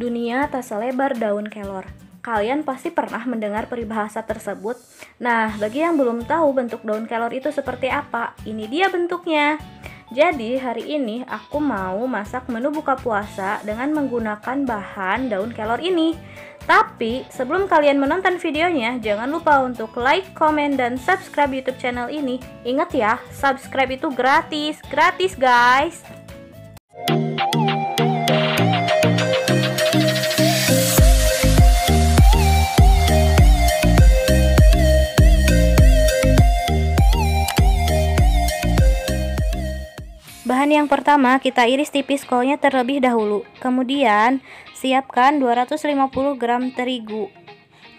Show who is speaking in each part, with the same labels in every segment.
Speaker 1: Dunia tak selebar daun kelor. Kalian pasti pernah mendengar peribahasa tersebut. Nah, bagi yang belum tahu bentuk daun kelor itu seperti apa, ini dia bentuknya. Jadi, hari ini aku mau masak menu buka puasa dengan menggunakan bahan daun kelor ini. Tapi, sebelum kalian menonton videonya, jangan lupa untuk like, comment, dan subscribe YouTube channel ini. Ingat ya, subscribe itu gratis. Gratis, guys! Bahan yang pertama, kita iris tipis kolnya terlebih dahulu. Kemudian, siapkan 250 gram terigu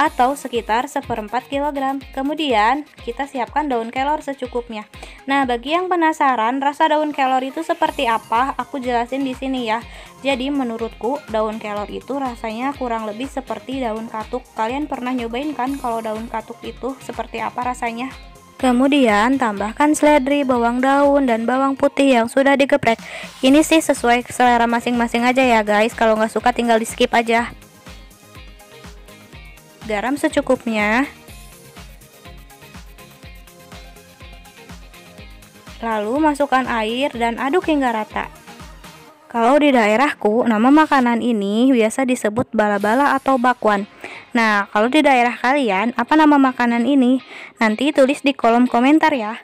Speaker 1: atau sekitar seperempat kilogram. Kemudian, kita siapkan daun kelor secukupnya. Nah, bagi yang penasaran rasa daun kelor itu seperti apa, aku jelasin di sini ya. Jadi, menurutku daun kelor itu rasanya kurang lebih seperti daun katuk. Kalian pernah nyobain kan kalau daun katuk itu seperti apa rasanya? Kemudian tambahkan seledri, bawang daun, dan bawang putih yang sudah digeprek. Ini sih sesuai selera masing-masing aja ya guys. Kalau nggak suka tinggal di skip aja. Garam secukupnya. Lalu masukkan air dan aduk hingga rata. Kalau di daerahku, nama makanan ini biasa disebut bala-bala atau bakwan. Nah, kalau di daerah kalian, apa nama makanan ini? Nanti tulis di kolom komentar ya.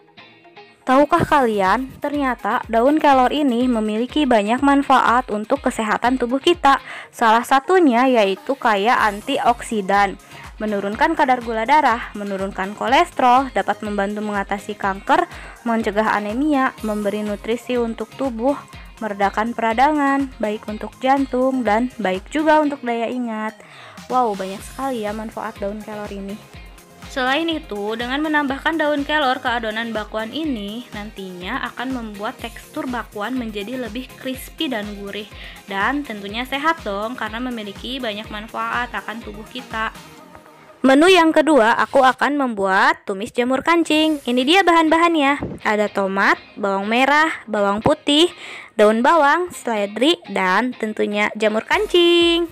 Speaker 1: Tahukah kalian, ternyata daun kelor ini memiliki banyak manfaat untuk kesehatan tubuh kita. Salah satunya yaitu kaya antioksidan, menurunkan kadar gula darah, menurunkan kolesterol, dapat membantu mengatasi kanker, mencegah anemia, memberi nutrisi untuk tubuh, meredakan peradangan, baik untuk jantung dan baik juga untuk daya ingat. Wow, banyak sekali ya manfaat daun kelor ini. Selain itu, dengan menambahkan daun kelor ke adonan bakwan ini, nantinya akan membuat tekstur bakwan menjadi lebih crispy dan gurih. Dan tentunya sehat dong, karena memiliki banyak manfaat akan tubuh kita. Menu yang kedua, aku akan membuat tumis jamur kancing. Ini dia bahan-bahannya. Ada tomat, bawang merah, bawang putih, daun bawang, seledri, dan tentunya jamur kancing.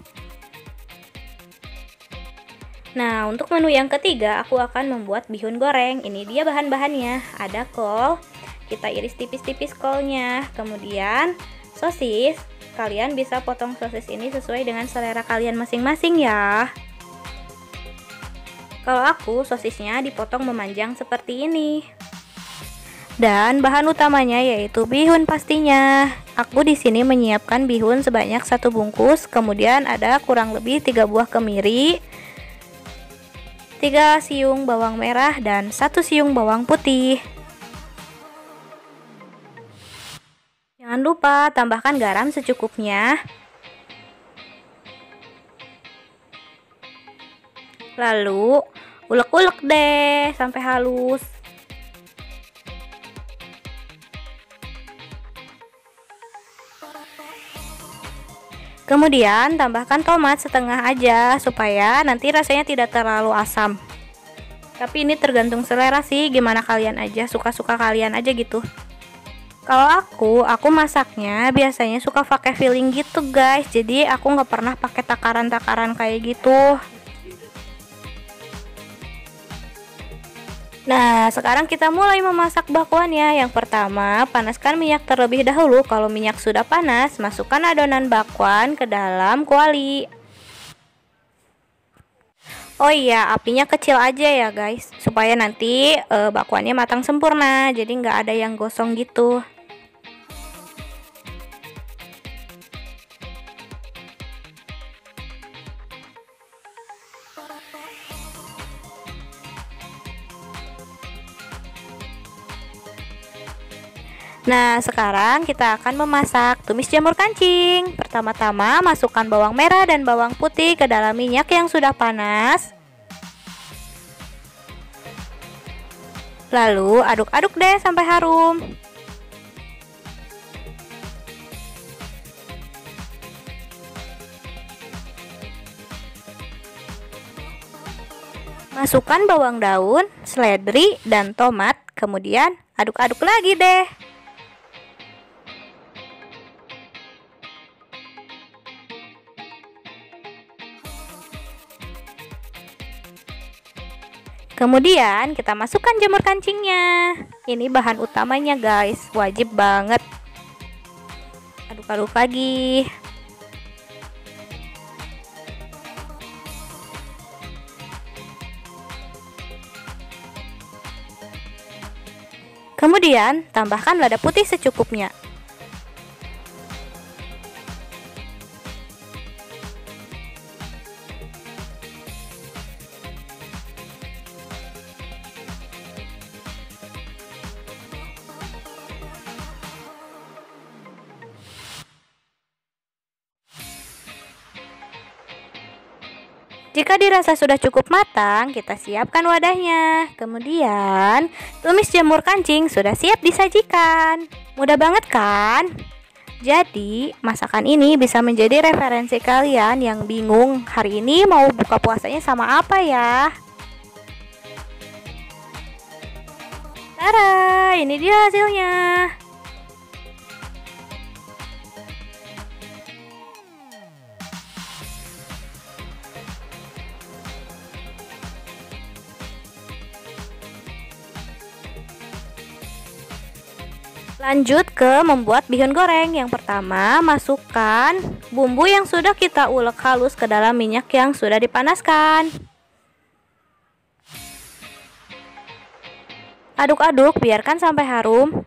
Speaker 1: Nah, untuk menu yang ketiga, aku akan membuat bihun goreng. Ini dia bahan-bahannya. Ada kol, kita iris tipis-tipis kolnya. Kemudian, sosis. Kalian bisa potong sosis ini sesuai dengan selera kalian masing-masing ya. Kalau aku, sosisnya dipotong memanjang seperti ini. Dan bahan utamanya yaitu bihun pastinya. Aku di sini menyiapkan bihun sebanyak satu bungkus, kemudian ada kurang lebih tiga buah kemiri, tiga siung bawang merah dan satu siung bawang putih. Jangan lupa tambahkan garam secukupnya. Lalu ulek-ulek deh sampai halus. Kemudian tambahkan tomat setengah aja supaya nanti rasanya tidak terlalu asam. Tapi ini tergantung selera sih, gimana kalian aja, suka-suka kalian aja gitu. Kalau aku, aku masaknya biasanya suka pakai filling gitu guys. Jadi aku nggak pernah pakai takaran-takaran kayak gitu. Nah, sekarang kita mulai memasak bakwannya. Yang pertama, panaskan minyak terlebih dahulu. Kalau minyak sudah panas, masukkan adonan bakwan ke dalam kuali. Oh iya, apinya kecil aja ya guys, supaya nanti e, bakwannya matang sempurna. Jadi nggak ada yang gosong gitu. Nah, sekarang kita akan memasak tumis jamur kancing. Pertama-tama, masukkan bawang merah dan bawang putih ke dalam minyak yang sudah panas. Lalu, aduk-aduk deh sampai harum. Masukkan bawang daun, seledri, dan tomat, kemudian aduk-aduk lagi deh. Kemudian kita masukkan jamur kancingnya. Ini bahan utamanya guys, wajib banget. Aduk-aduk lagi. Kemudian, tambahkan lada putih secukupnya. Jika dirasa sudah cukup matang, kita siapkan wadahnya. Kemudian, tumis jamur kancing sudah siap disajikan. Mudah banget kan? Jadi, masakan ini bisa menjadi referensi kalian yang bingung hari ini mau buka puasanya sama apa ya? Tara, ini dia hasilnya. Lanjut ke membuat bihun goreng. Yang pertama, masukkan bumbu yang sudah kita ulek halus ke dalam minyak yang sudah dipanaskan. Aduk-aduk, biarkan sampai harum.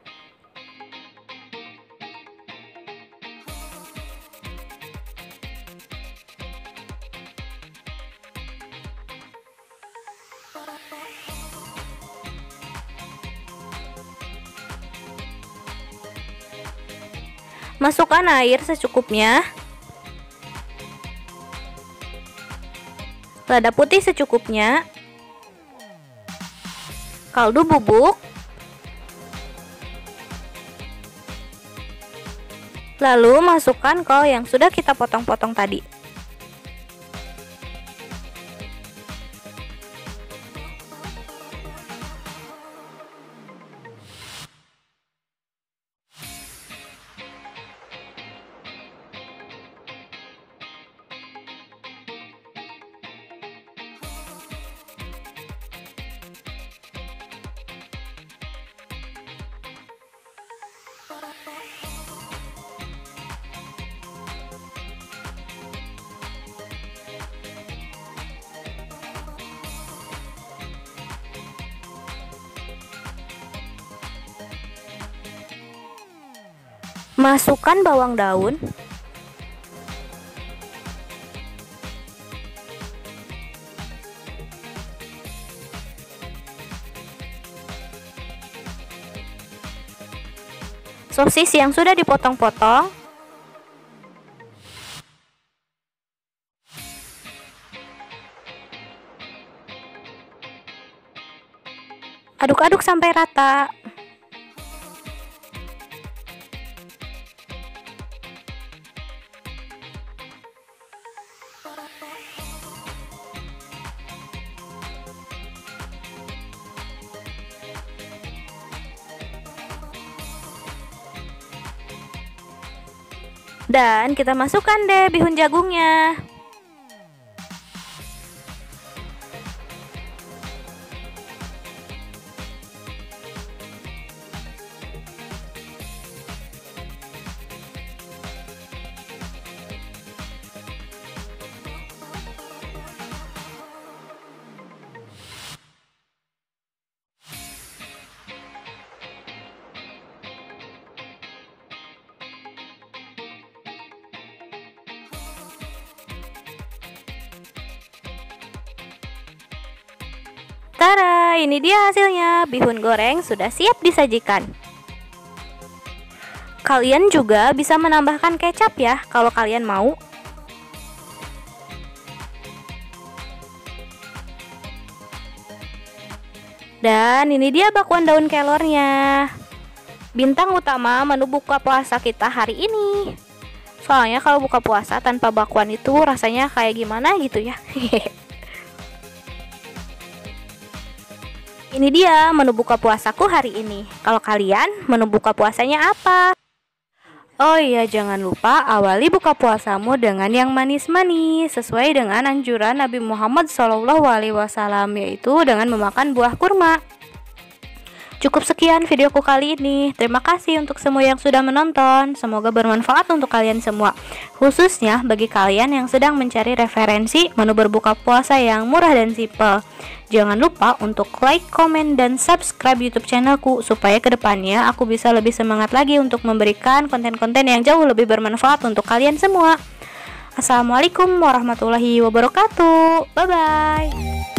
Speaker 1: Masukkan air secukupnya. Lada putih secukupnya. Kaldu bubuk. Lalu masukkan kol yang sudah kita potong-potong tadi. Masukkan bawang daun. Sosis yang sudah dipotong-potong. Aduk-aduk sampai rata. Dan kita masukkan deh bihun jagungnya. Ini dia hasilnya. Bihun goreng sudah siap disajikan. Kalian juga bisa menambahkan kecap ya kalau kalian mau. Dan ini dia bakwan daun kelornya. Bintang utama menu buka puasa kita hari ini. Soalnya kalau buka puasa tanpa bakwan itu rasanya kayak gimana gitu ya. Ini dia menu buka puasaku hari ini. Kalau kalian menu buka puasanya apa? Oh iya, jangan lupa awali buka puasamu dengan yang manis-manis sesuai dengan anjuran Nabi Muhammad SAW yaitu dengan memakan buah kurma. Cukup sekian videoku kali ini. Terima kasih untuk semua yang sudah menonton. Semoga bermanfaat untuk kalian semua. Khususnya bagi kalian yang sedang mencari referensi menu berbuka puasa yang murah dan simple. Jangan lupa untuk like, komen, dan subscribe YouTube channelku supaya ke depannya aku bisa lebih semangat lagi untuk memberikan konten-konten yang jauh lebih bermanfaat untuk kalian semua. Assalamualaikum warahmatullahi wabarakatuh. Bye bye.